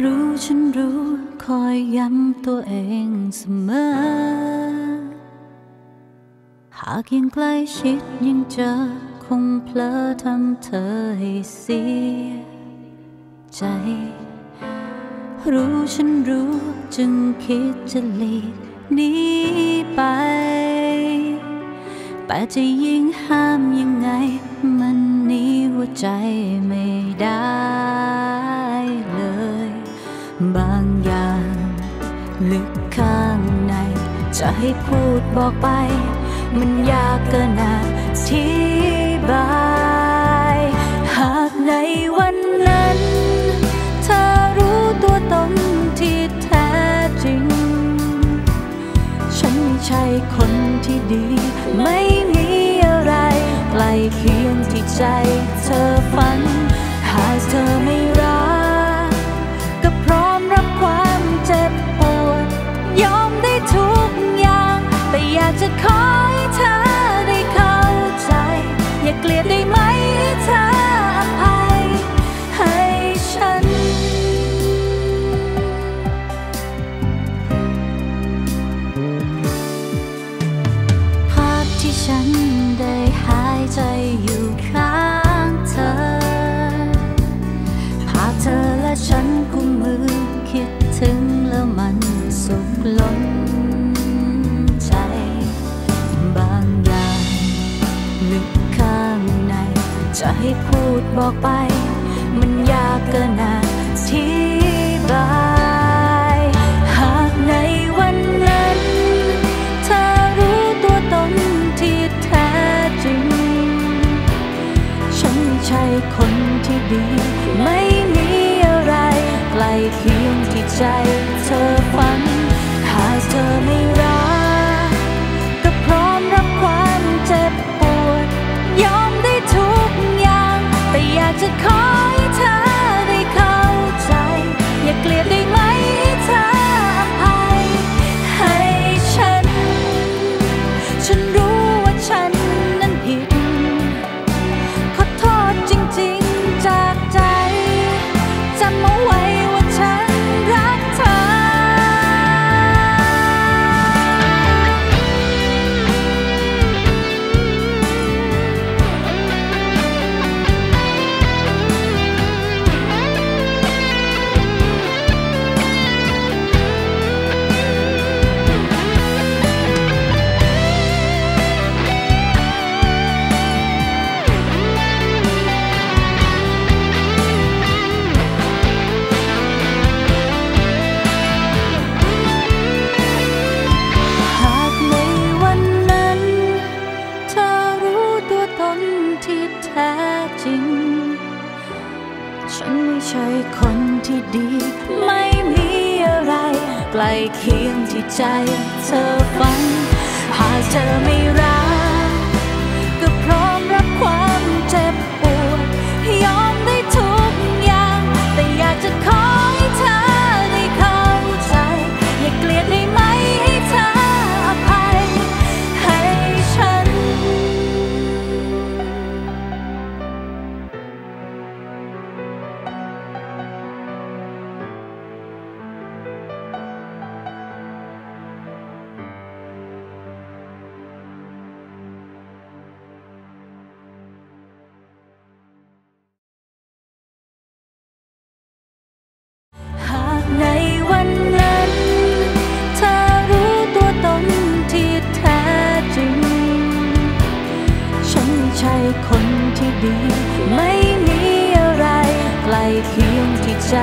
รู้ฉันรู้คอยย้ำตัวเองเสมอ หากยังใกล้ชิดยังเจอคงเพลอทำเธอให้เสียใจ รู้ฉันรู้จึงคิดจะหลีกหนีไป แต่จะยิ่งห้ามยังไง มันหนีหัวใจไม่ได้ จะให้พูดบอกไป มันยากเกินอธิบาย หากในวันนั้น เธอรู้ตัวตนที่แท้จริง ฉันไม่ใช่คนที่ดี ไม่มีอะไรใกล้เคียงที่ใจเธอฝัน ที่ฉันได้หายใจอยู่ข้างเธอภาเธอและฉันกุมมือคิดถึงแล้วมันสุขล้นใจ บางอย่างลึกข้างใน จะให้พูดบอกไป มันยากเกินอธิบา ไม่มีอะไรใกล้เคียงที่ใจเธอฝันหากเธอไม่ ฉันไม่ใช่คนที่ดี ไม่มีอะไร ใกล้เคียงที่ใจเธอฝัน ในวันนั้น เธอรู้ตัวตนที่แท้จริง ฉันใช่คนที่ดี ไม่มีอะไรใกลเคียงที่ใจ